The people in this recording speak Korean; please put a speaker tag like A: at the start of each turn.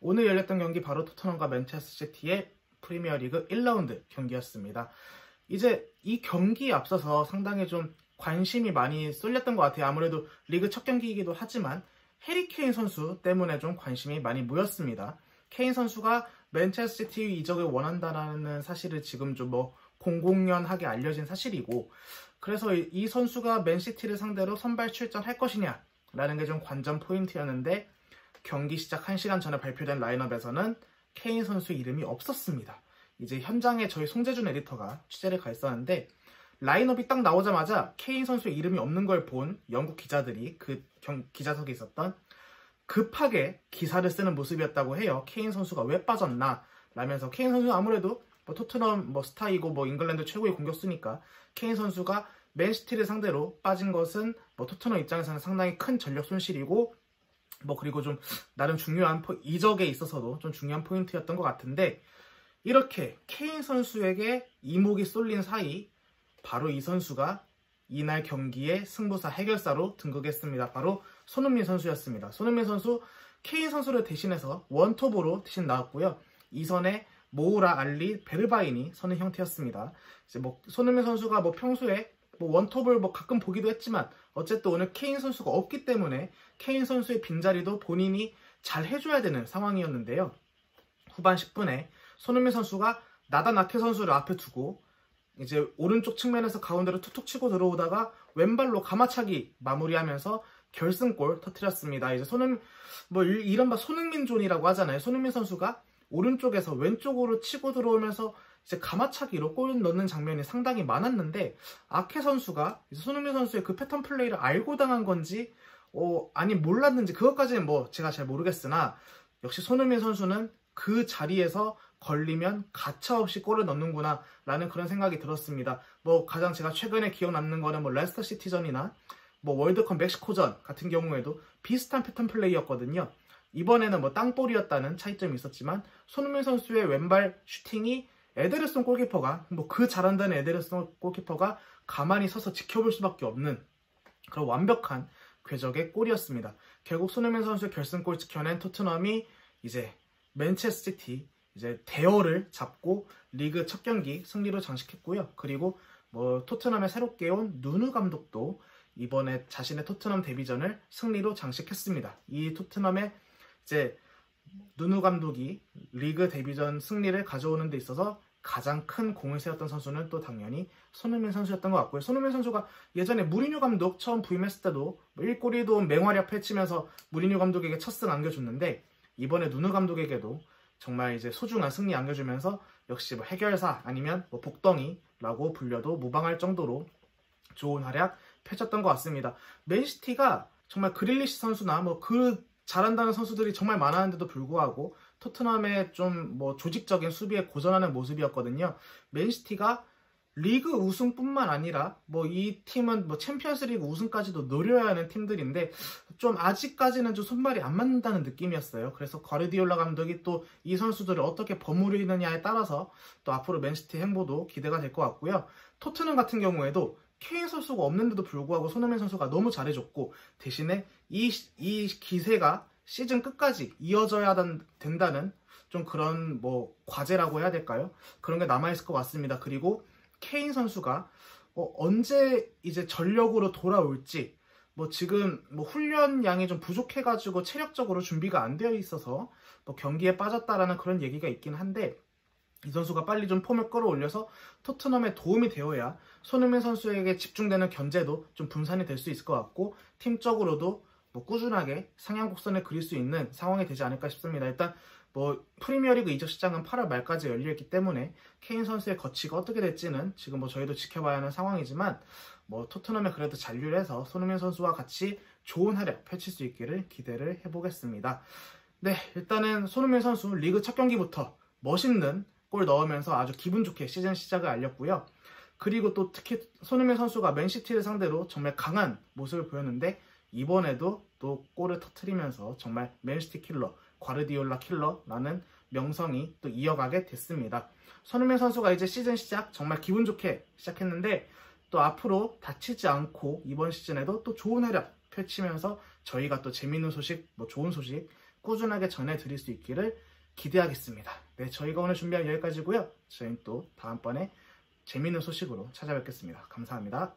A: 오늘 열렸던 경기 바로 토트넘과 맨체스터 시티의 프리미어리그 1라운드 경기였습니다. 이제 이 경기에 앞서서 상당히 좀 관심이 많이 쏠렸던 것 같아요. 아무래도 리그 첫 경기이기도 하지만 해리 케인 선수 때문에 좀 관심이 많이 모였습니다. 케인 선수가 맨체스터 시티 이적을 원한다는 사실을 지금 좀 뭐 공공연하게 알려진 사실이고 그래서 이 선수가 맨시티를 상대로 선발 출전할 것이냐 라는 게 좀 관전 포인트였는데 경기 시작 1시간 전에 발표된 라인업에서는 케인 선수의 이름이 없었습니다. 이제 현장에 저희 송재준 에디터가 취재를 가 있었는데 라인업이 딱 나오자마자 케인 선수의 이름이 없는 걸 본 영국 기자들이 그 경, 기자석에 있었던 급하게 기사를 쓰는 모습이었다고 해요. 케인 선수가 왜 빠졌나 라면서 케인 선수는 아무래도 뭐 토트넘 뭐 스타이고 뭐 잉글랜드 최고의 공격수니까 케인 선수가 맨시티를 상대로 빠진 것은 뭐 토트넘 입장에서는 상당히 큰 전력 손실이고 뭐 그리고 좀 나름 중요한 포, 이적에 있어서도 좀 중요한 포인트였던 것 같은데 이렇게 케인 선수에게 이목이 쏠린 사이 바로 이 선수가 이날 경기의 승부사 해결사로 등극했습니다. 바로 손흥민 선수였습니다. 손흥민 선수 케인 선수를 대신해서 원톱으로 대신 나왔고요. 이선에 모우라, 알리, 베르바인이 서는 형태였습니다. 이제 뭐 손흥민 선수가 뭐 평소에 뭐 원톱을 뭐 가끔 보기도 했지만 어쨌든 오늘 케인 선수가 없기 때문에 케인 선수의 빈자리도 본인이 잘 해줘야 되는 상황이었는데요. 후반 10분에 손흥민 선수가 나단 아케 선수를 앞에 두고 이제 오른쪽 측면에서 가운데로 툭툭 치고 들어오다가 왼발로 감아차기 마무리하면서 결승골 터트렸습니다. 이제 손흥 뭐 이른바 손흥민 존이라고 하잖아요. 손흥민 선수가 오른쪽에서 왼쪽으로 치고 들어오면서 이제 감아차기로 골 넣는 장면이 상당히 많았는데 아케 선수가 손흥민 선수의 그 패턴 플레이를 알고 당한 건지 어, 아니 몰랐는지 그것까지는 뭐 제가 잘 모르겠으나 역시 손흥민 선수는 그 자리에서 걸리면 가차없이 골을 넣는구나 라는 그런 생각이 들었습니다. 뭐 가장 제가 최근에 기억 남는 거는 뭐 레스터 시티전이나 뭐 월드컵 멕시코전 같은 경우에도 비슷한 패턴 플레이였거든요. 이번에는 뭐 땅볼이었다는 차이점이 있었지만 손흥민 선수의 왼발 슈팅이 에데르슨 골키퍼가 뭐 그 잘한다는 에데르슨 골키퍼가 가만히 서서 지켜볼 수밖에 없는 그런 완벽한 궤적의 골이었습니다. 결국 손흥민 선수의 결승골 지켜낸 토트넘이 이제 맨체스터 시티 이제 대어를 잡고 리그 첫 경기 승리로 장식했고요. 그리고 뭐 토트넘에 새롭게 온 누누 감독도 이번에 자신의 토트넘 데뷔전을 승리로 장식했습니다. 이 토트넘의 이제 누누 감독이 리그 데뷔전 승리를 가져오는 데 있어서 가장 큰 공을 세웠던 선수는 또 당연히 손흥민 선수였던 것 같고요. 손흥민 선수가 예전에 무리뉴 감독 처음 부임했을 때도 1골이도 뭐 맹활약 펼치면서 무리뉴 감독에게 첫승 안겨줬는데 이번에 누누 감독에게도 정말 이제 소중한 승리 안겨주면서 역시 뭐 해결사 아니면 뭐 복덩이라고 불려도 무방할 정도로 좋은 활약 펼쳤던 것 같습니다. 맨시티가 정말 그릴리시 선수나 뭐 그 잘한다는 선수들이 정말 많았는데도 불구하고 토트넘의 좀 뭐 조직적인 수비에 고전하는 모습이었거든요. 맨시티가 리그 우승뿐만 아니라 뭐 이 팀은 뭐 챔피언스리그 우승까지도 노려야 하는 팀들인데 좀 아직까지는 좀 손발이 안 맞는다는 느낌이었어요. 그래서 과르디올라 감독이 또 이 선수들을 어떻게 버무리느냐에 따라서 또 앞으로 맨시티 행보도 기대가 될 것 같고요. 토트넘 같은 경우에도 케인 선수가 없는데도 불구하고 손흥민 선수가 너무 잘해줬고 대신에 이, 이 기세가 시즌 끝까지 이어져야 된다는 좀 그런 뭐 과제라고 해야 될까요? 그런 게 남아있을 것 같습니다. 그리고 케인 선수가 어, 언제 이제 전력으로 돌아올지 뭐 지금 뭐 훈련량이 좀 부족해가지고 체력적으로 준비가 안 되어 있어서 뭐 경기에 빠졌다라는 그런 얘기가 있긴 한데 이 선수가 빨리 좀 폼을 끌어올려서 토트넘에 도움이 되어야 손흥민 선수에게 집중되는 견제도 좀 분산이 될 수 있을 것 같고 팀적으로도 뭐 꾸준하게 상향 곡선을 그릴 수 있는 상황이 되지 않을까 싶습니다. 일단 뭐 프리미어리그 이적 시장은 8월 말까지 열려있기 때문에 케인 선수의 거치가 어떻게 될지는 지금 뭐 저희도 지켜봐야 하는 상황이지만 뭐 토트넘에 그래도 잔류를 해서 손흥민 선수와 같이 좋은 활약 펼칠 수 있기를 기대를 해보겠습니다. 네, 일단은 손흥민 선수 리그 첫 경기부터 멋있는 골 넣으면서 아주 기분 좋게 시즌 시작을 알렸고요. 그리고 또 특히 손흥민 선수가 맨시티를 상대로 정말 강한 모습을 보였는데 이번에도 또 골을 터트리면서 정말 맨시티 킬러 과르디올라 킬러라는 명성이 또 이어가게 됐습니다. 손흥민 선수가 이제 시즌 시작 정말 기분 좋게 시작했는데 또 앞으로 다치지 않고 이번 시즌에도 또 좋은 활약 펼치면서 저희가 또 재밌는 소식, 뭐 좋은 소식 꾸준하게 전해드릴 수 있기를 기대하겠습니다. 네, 저희가 오늘 준비한 여기까지고요. 저희는 또 다음번에 재미있는 소식으로 찾아뵙겠습니다. 감사합니다.